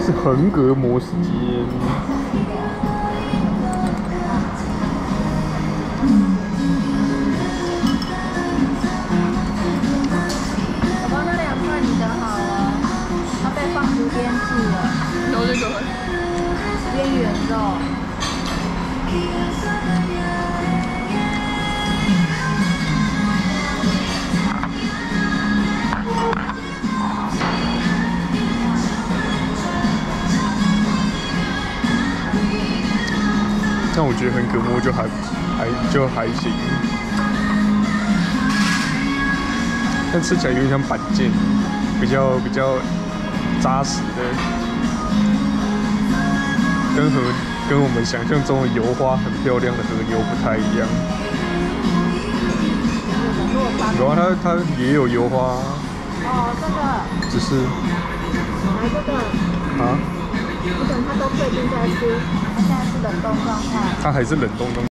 是横膈膜时间。宝宝那两块你的好哦，它被放逐边去了，有这个，边缘肉。但我觉得横膈膜就还还就还行，但吃起来有点像板腱，比较比较扎实的，跟和跟我们想象中的油花很漂亮的和牛不太一样。有啊，它它也有油花，哦，这个。只是来这个，啊，我等它都退冰再吃，冷冻状态。它还是冷冻状。